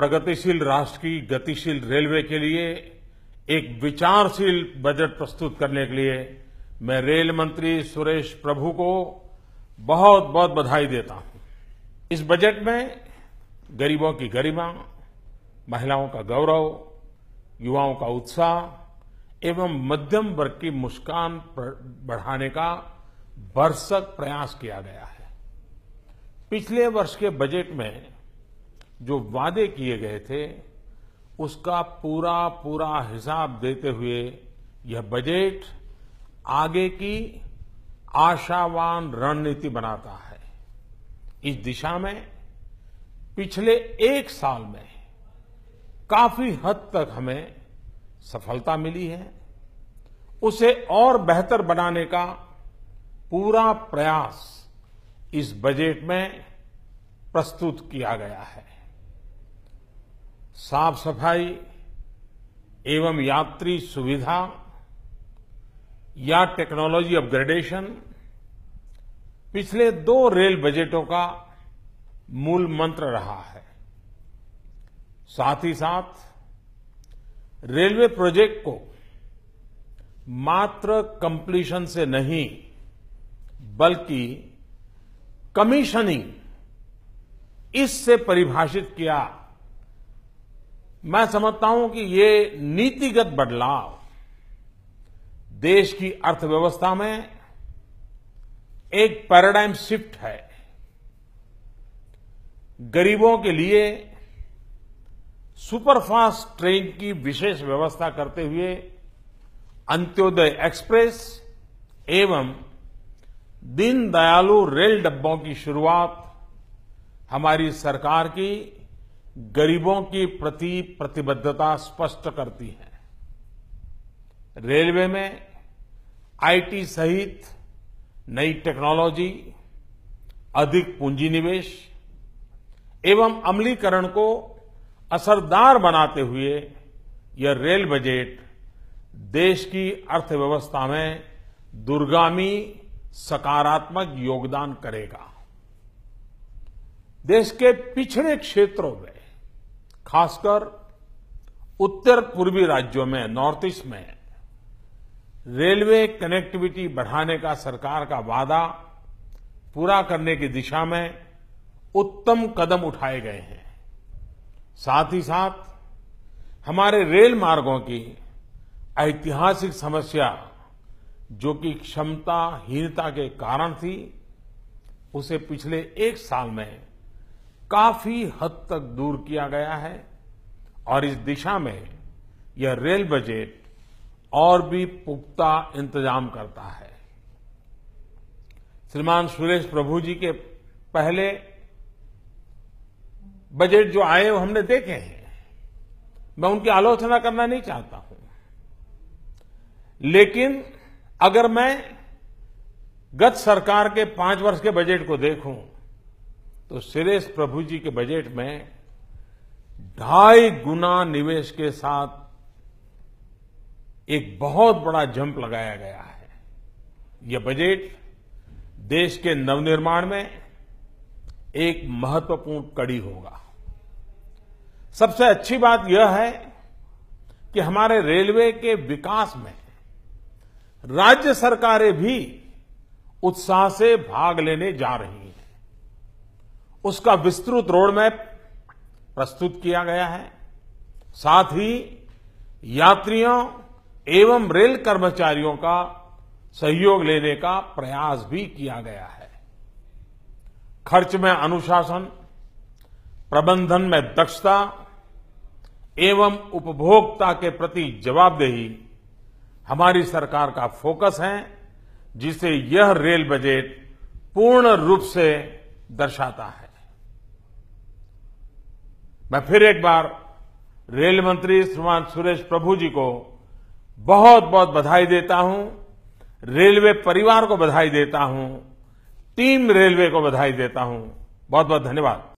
प्रगतिशील राष्ट्र की गतिशील रेलवे के लिए, एक विचारशील बजट प्रस्तुत करने के लिए मैं रेल मंत्री सुरेश प्रभु को बहुत बहुत बधाई देता हूँ। इस बजट में गरीबों की गरिमा, महिलाओं का गौरव, युवाओं का उत्साह एवं मध्यम वर्ग की मुस्कान बढ़ाने का भरसक प्रयास किया गया है। पिछले वर्ष के बजट में जो वादे किए गए थे, उसका पूरा पूरा हिसाब देते हुए यह बजट आगे की आशावान रणनीति बनाता है। इस दिशा में पिछले एक साल में काफ़ी हद तक हमें सफलता मिली है। उसे और बेहतर बनाने का पूरा प्रयास इस बजट में प्रस्तुत किया गया है। साफ़ सफ़ाई एवं यात्री सुविधा या टेक्नोलॉजी अपग्रेडेशन, पिछले दो रेल बजटों का मूल मंत्र रहा है। साथ ही साथ, रेलवे प्रोजेक्ट को मात्र कंप्लीशन से नहीं, बल्कि कमीशनिंग इससे परिभाषित किया मैं समझता हूँ कि ये नीतिगत बदलाव देश की अर्थव्यवस्था में एक पैराडाइम शिफ्ट है। गरीबों के लिए सुपरफास्ट ट्रेन की विशेष व्यवस्था करते हुए अंत्योदय एक्सप्रेस एवं दीनदयालु रेल डब्बों की शुरुआत हमारी सरकार की गरीबों की प्रति प्रतिबद्धता स्पष्ट करती है। रेलवे में आईटी सहित नई टेक्नोलॉजी, अधिक पूंजी निवेश एवं अमलीकरण को असरदार बनाते हुए यह रेल बजट देश की अर्थव्यवस्था में दुर्गामी सकारात्मक योगदान करेगा। देश के पिछड़े क्षेत्रों में खासकर उत्तर पूर्वी राज्यों में, नॉर्थ ईस्ट में, रेलवे कनेक्टिविटी बढ़ाने का सरकार का वादा पूरा करने की दिशा में उत्तम कदम उठाए गए हैं। साथ ही साथ हमारे रेल मार्गों की ऐतिहासिक समस्या जो कि क्षमताहीनता के कारण थी, उसे पिछले एक साल में काफ़ी हद तक दूर किया गया है और इस दिशा में यह रेल बजट और भी पुख्ता इंतज़ाम करता है। श्रीमान सुरेश प्रभु जी के पहले बजट जो आए वो हमने देखे हैं। मैं उनकी आलोचना करना नहीं चाहता हूँ। लेकिन अगर मैं गत सरकार के पाँच वर्ष के बजट को देखूँ तो सुरेश प्रभु जी के बजट में ढाई गुना निवेश के साथ एक बहुत बड़ा जंप लगाया गया है। यह बजट देश के नवनिर्माण में एक महत्वपूर्ण कड़ी होगा। सबसे अच्छी बात यह है कि हमारे रेलवे के विकास में राज्य सरकारें भी उत्साह से भाग लेने जा रही हैं। उसका विस्तृत रोड मैप प्रस्तुत किया गया है। साथ ही यात्रियों एवं रेल कर्मचारियों का सहयोग लेने का प्रयास भी किया गया है। खर्च में अनुशासन, प्रबंधन में दक्षता एवं उपभोक्ता के प्रति जवाबदेही हमारी सरकार का फोकस है, जिसे यह रेल बजट पूर्ण रूप से दर्शाता है। मैं फिर एक बार रेल मंत्री श्रीमान सुरेश प्रभु जी को बहुत बहुत बधाई देता हूँ, रेलवे परिवार को बधाई देता हूँ, टीम रेलवे को बधाई देता हूँ। बहुत बहुत धन्यवाद।